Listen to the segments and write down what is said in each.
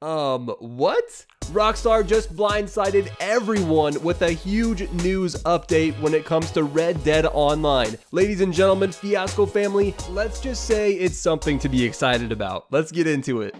Um, what? Rockstar just blindsided everyone with a huge news update when it comes to Red Dead Online. Ladies and gentlemen, Fiasco family, let's just say it's something to be excited about. Let's get into it.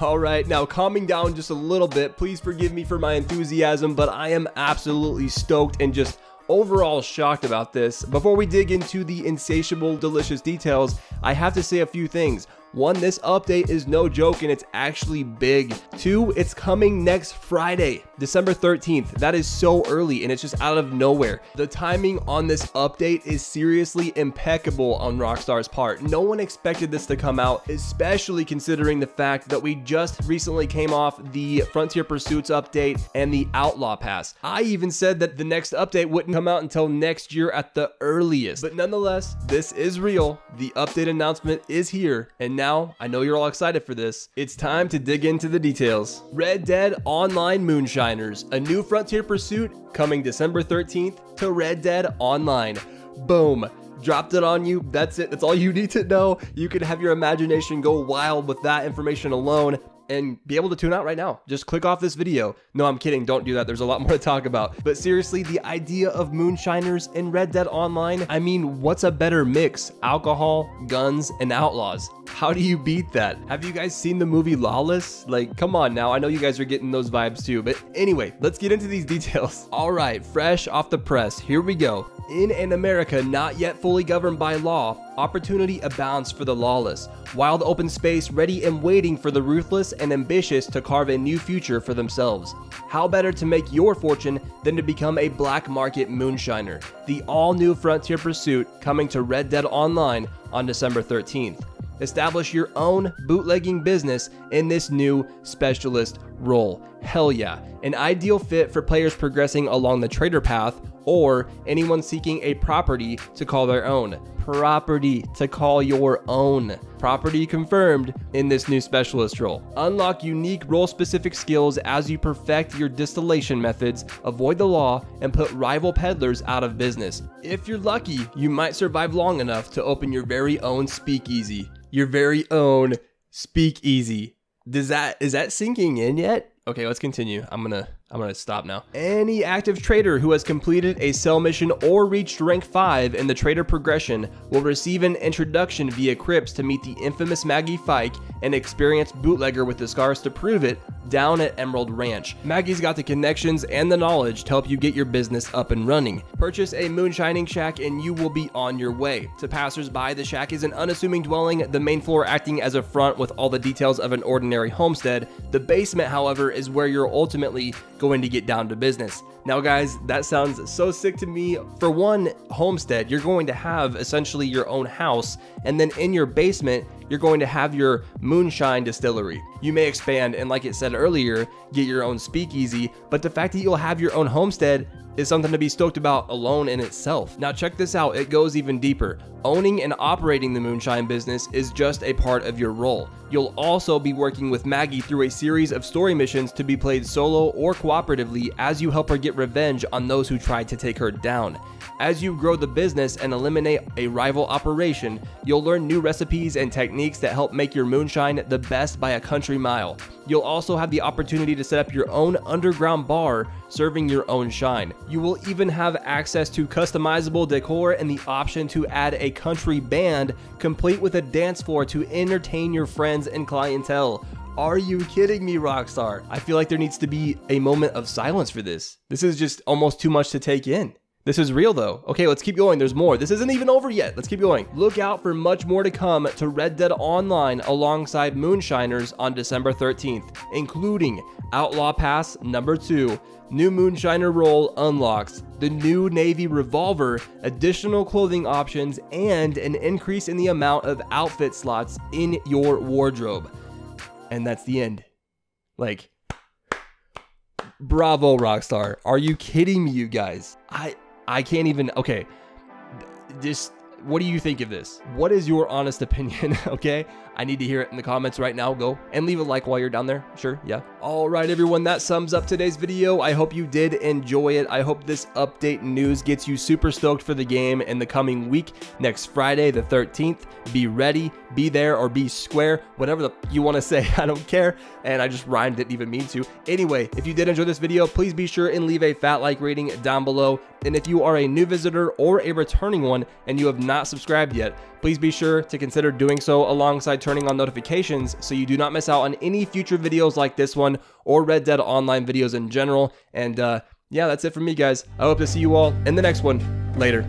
Alright, now calming down just a little bit, please forgive me for my enthusiasm, but I am absolutely stoked and just overall shocked about this. Before we dig into the insatiable, delicious details, I have to say a few things. One, this update is no joke and it's actually big. Two, it's coming next Friday, December 13th. That is so early and it's just out of nowhere. The timing on this update is seriously impeccable on Rockstar's part. No one expected this to come out, especially considering the fact that we just recently came off the Frontier Pursuits update and the Outlaw Pass. I even said that the next update wouldn't come out until next year at the earliest. But nonetheless, this is real. The update announcement is here and now, I know you're all excited for this. It's time to dig into the details. Red Dead Online Moonshiners, a new Frontier Pursuit coming December 13th to Red Dead Online. Boom dropped it on you. That's it. That's all you need to know. You can have your imagination go wild with that information alone and be able to tune out right now. Just click off this video. No, I'm kidding. Don't do that. There's a lot more to talk about. But seriously, the idea of moonshiners in Red Dead Online, I mean, what's a better mix? Alcohol, guns, and outlaws. How do you beat that? Have you guys seen the movie Lawless? Like, come on now. I know you guys are getting those vibes too. But anyway, let's get into these details. All right, fresh off the press, here we go. In an America not yet fully governed by law, opportunity abounds for the lawless. Wild open space ready and waiting for the ruthless and ambitious to carve a new future for themselves. How better to make your fortune than to become a black market moonshiner? The all new Frontier Pursuit coming to Red Dead Online on December 13th. Establish your own bootlegging business in this new specialist role. Hell yeah. An ideal fit for players progressing along the trader path or anyone seeking a property to call their own. Property to call your own. Property confirmed in this new specialist role. Unlock unique role specific skills as you perfect your distillation methods, avoid the law, and put rival peddlers out of business. If you're lucky, you might survive long enough to open your very own speakeasy. Your very own speakeasy. Does that is that sinking in yet? Okay, let's continue. I'm gonna I'm gonna stop now. Any active trader who has completed a sell mission or reached rank 5 in the trader progression will receive an introduction via Cripps to meet the infamous Maggie Fike, an experienced bootlegger with the scars to prove it, down at Emerald Ranch. Maggie's got the connections and the knowledge to help you get your business up and running. Purchase a moonshining shack and you will be on your way. To passersby, the shack is an unassuming dwelling, the main floor acting as a front with all the details of an ordinary homestead. The basement, however, is where you're ultimately going to get down to business. Now, guys, that sounds so sick to me. For one homestead, you're going to have essentially your own house, and then in your basement, you're going to have your moonshine distillery. You may expand and, like it said earlier, get your own speakeasy, but the fact that you'll have your own homestead is something to be stoked about alone in itself. Now, check this out, it goes even deeper. Owning and operating the moonshine business is just a part of your role. You'll also be working with Maggie through a series of story missions to be played solo or cooperatively as you help her get revenge on those who tried to take her down. As you grow the business and eliminate a rival operation, you'll learn new recipes and techniques that help make your moonshine the best by a country mile. You'll also have the opportunity to set up your own underground bar serving your own shine. You will even have access to customizable decor and the option to add a country band complete with a dance floor to entertain your friends and clientele. Are you kidding me, Rockstar? I feel like there needs to be a moment of silence for this. This is just almost too much to take in. This is real though. Okay, let's keep going. There's more. This isn't even over yet. Let's keep going. Look out for much more to come to Red Dead Online alongside Moonshiners on December 13th, including Outlaw Pass number 2, new Moonshiner role unlocks, the new Navy revolver, additional clothing options, and an increase in the amount of outfit slots in your wardrobe. And that's the end. Like, bravo, Rockstar. Are you kidding me, you guys? I I can't even. Okay, just what do you think of this? What is your honest opinion? okay, I need to hear it in the comments right now. Go and leave a like while you're down there. Sure, yeah. All right, everyone, that sums up today's video. I hope you did enjoy it. I hope this update news gets you super stoked for the game in the coming week. Next Friday, the 13th. Be ready, be there, or be square, whatever the, you want to say. I don't care. And I just rhymed, didn't even mean to. Anyway, if you did enjoy this video, please be sure and leave a fat like rating down below. And if you are a new visitor or a returning one and you have not subscribed yet, please be sure to consider doing so alongside turning on notifications so you do not miss out on any future videos like this one or Red Dead Online videos in general. And uh, yeah, that's it for me, guys. I hope to see you all in the next one. Later.